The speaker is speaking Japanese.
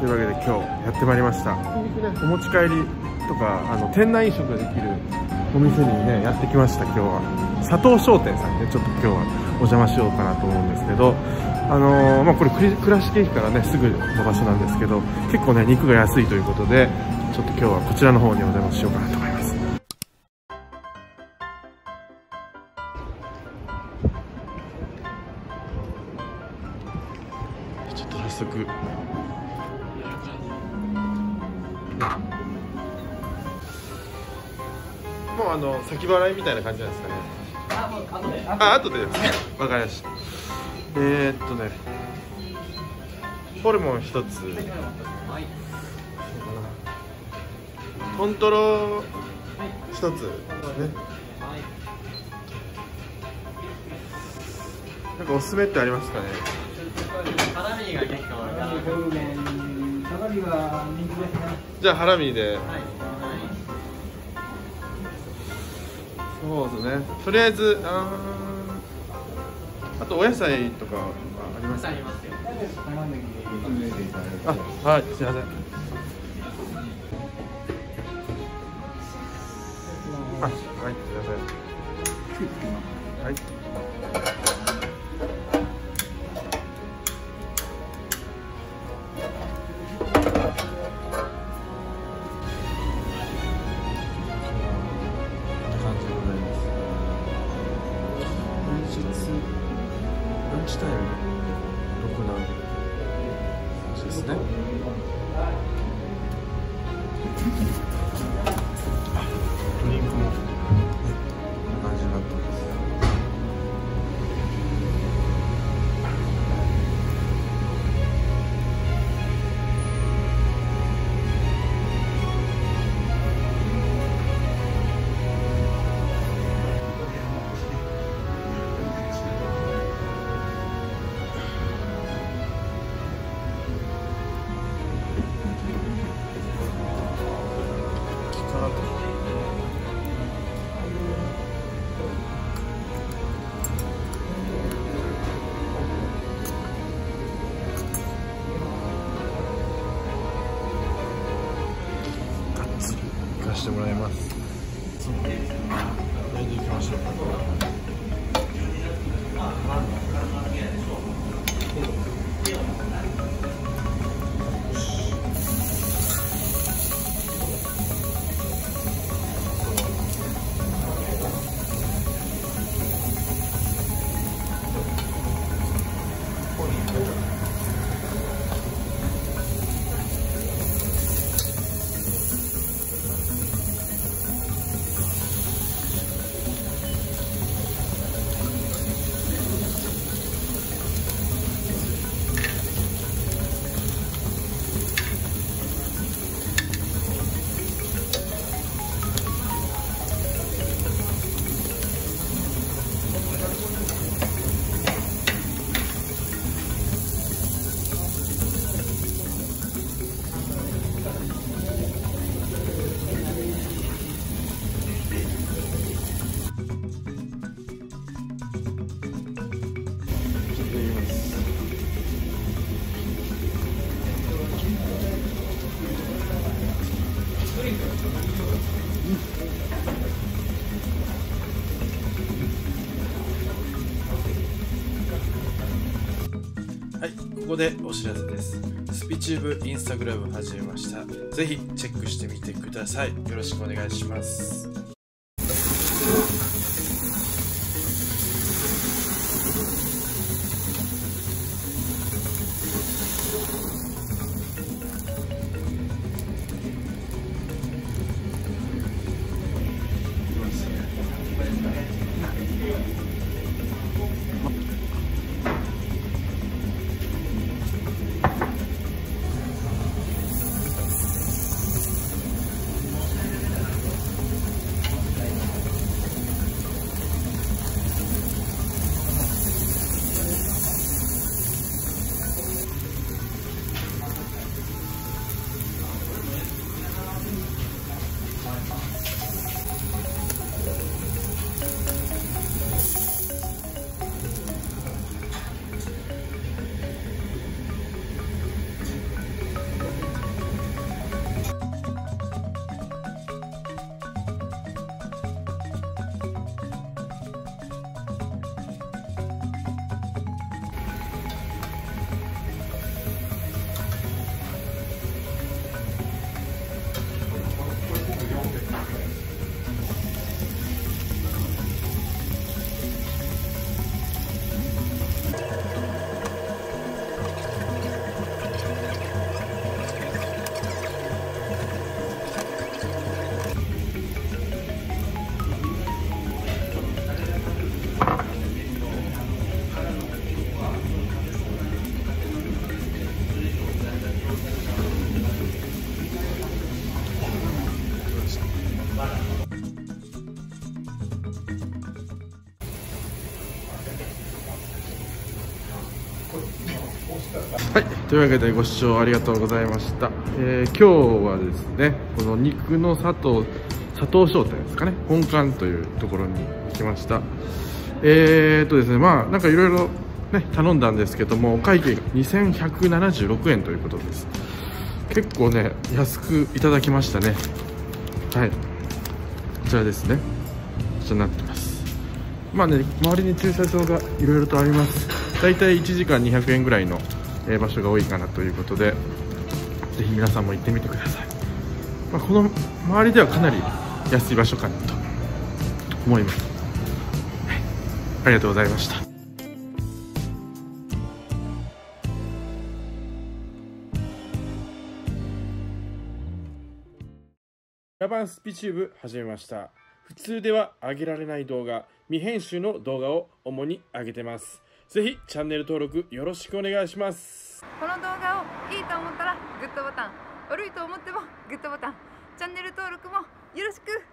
というわけで今日やってまいりました。お持ち帰りとかあの店内飲食ができるお店にねやってきました。今日は佐藤商店さんにねちょっと今日はお邪魔しようかなと思うんですけどあのー、まあ、これ倉敷駅からねすぐの場所なんですけど結構ね肉が安いということでちょっと今日はこちらの方にお邪魔しようかなと思います。もうあの先払いみたいな感じなんですかね。あもう後で。あ後で。ですねわかりました。えー、っとね。ホルモン一つ。トントロ一つ。ですね。なんかおすすめってありますかね。ハラミが結構じゃあハラミで、はいそうですね。とりあえずあー。あとお野菜とかはあります？ありますよ。あはいすいません。あはいすいません。はいランチタイム6な感じですね。はい、ここでお知らせです。スピチューブインスタグラム始めました。ぜひチェックしてみてください。よろしくお願いします。というわけでご視聴ありがとうございました。えー今日はですね、この肉の佐藤佐藤商店ですかね、本館というところに来ました。えーとですね、まあなんかいろいろね頼んだんですけども、お会計が2176円ということです。結構ね安くいただきましたね。はい、こちらですね。こちらになってます。まあね、周りに駐車場がいろいろとあります。だいたい1時間200円ぐらいの、え場所が多いかなということで、ぜひ皆さんも行ってみてください。まあ、この周りではかなり安い場所かなと思います。はい、ありがとうございました。ラバンスピチューブ始めました普通では上げられない動画未編集の動画を主に上げてますぜひチャンネル登録よろしくお願いします。この動画をいいと思ったらグッドボタン悪いと思ってもグッドボタンチャンネル登録もよろしく。